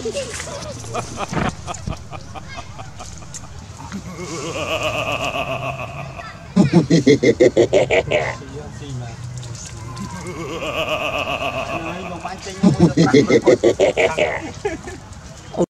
Ay, mapancing mo muna sa